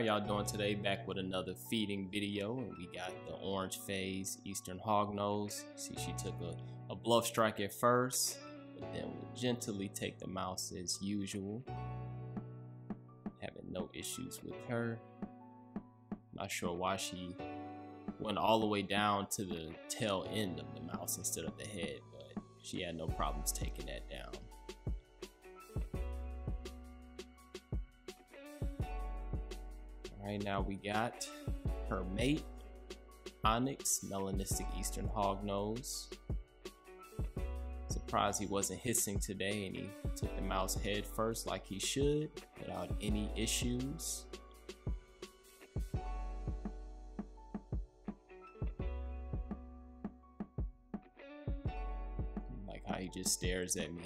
y'all doing today? Back with another feeding video, and we got the orange phase Eastern Hognose. See, she took a, a bluff strike at first, but then will gently take the mouse as usual. Having no issues with her. Not sure why she went all the way down to the tail end of the mouse instead of the head, but she had no problems taking that down. Right now we got her mate, Onyx, Melanistic Eastern Hognose. Surprised he wasn't hissing today and he took the mouse head first like he should without any issues. Like how he just stares at me.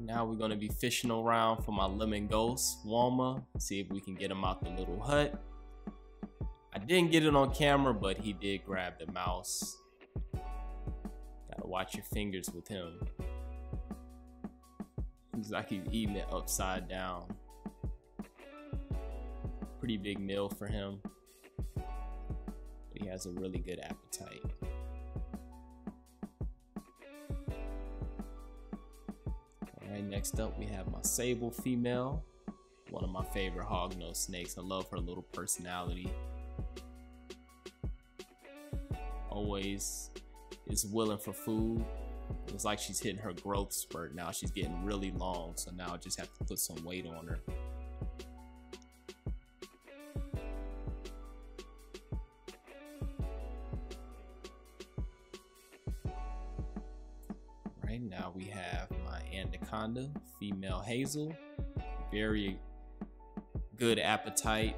Now we're to be fishing around for my lemon ghost Woma see if we can get him out the little hut. I didn't get it on camera but he did grab the mouse. Gotta watch your fingers with him. Looks like he's eating it upside down. Pretty big meal for him. But he has a really good appetite next up we have my sable female. One of my favorite hognose snakes. I love her little personality. Always is willing for food. It's like she's hitting her growth spurt now. She's getting really long, so now I just have to put some weight on her. Now we have my anaconda, female hazel. Very good appetite.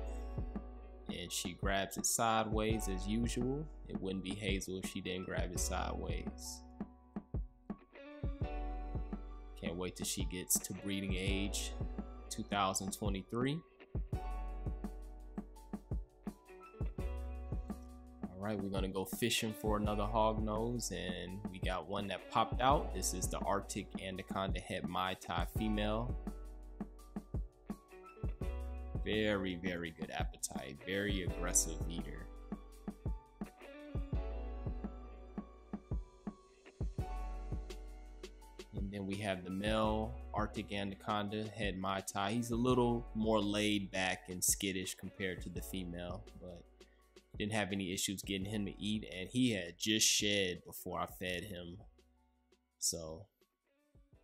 And she grabs it sideways as usual. It wouldn't be hazel if she didn't grab it sideways. Can't wait till she gets to breeding age 2023. Right, we're gonna go fishing for another hog nose and we got one that popped out. This is the Arctic Anaconda het Mai Tai female. Very, very good appetite, very aggressive eater. And then we have the male Arctic Anaconda het Mai Tai. He's a little more laid back and skittish compared to the female, but didn't have any issues getting him to eat, and he had just shed before I fed him. So,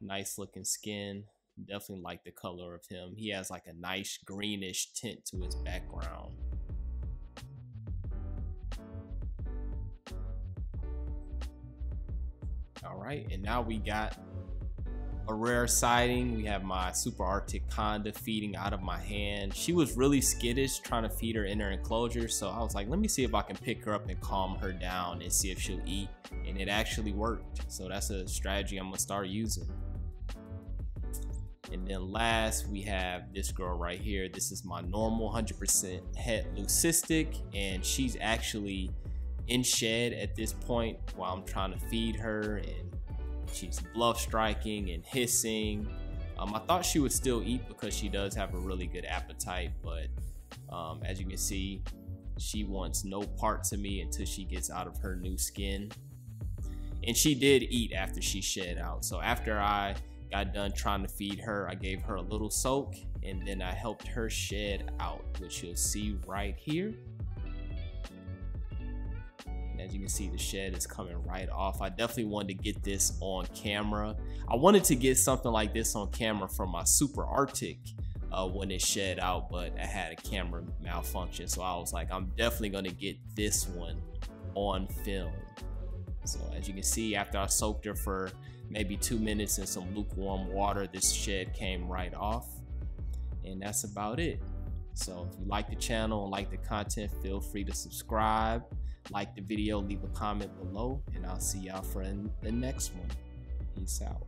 nice looking skin. Definitely like the color of him. He has like a nice greenish tint to his background. All right, and now we got a rare sighting. We have my super arctic conda feeding out of my hand. She was really skittish trying to feed her in her enclosure. So I was like, let me see if I can pick her up and calm her down and see if she'll eat. And it actually worked. So that's a strategy I'm gonna start using. And then last we have this girl right here. This is my normal 100% het leucistic and she's actually in shed at this point while I'm trying to feed her and She's bluff striking and hissing. Um, I thought she would still eat because she does have a really good appetite, but um, as you can see, she wants no part to me until she gets out of her new skin. And she did eat after she shed out. So after I got done trying to feed her, I gave her a little soak and then I helped her shed out, which you'll see right here as you can see the shed is coming right off. I definitely wanted to get this on camera. I wanted to get something like this on camera for my super arctic uh, when it shed out but I had a camera malfunction. So I was like I'm definitely gonna get this one on film. So as you can see after I soaked her for maybe two minutes in some lukewarm water this shed came right off. And that's about it so if you like the channel and like the content feel free to subscribe like the video, leave a comment below, and I'll see y'all for the next one. Peace out.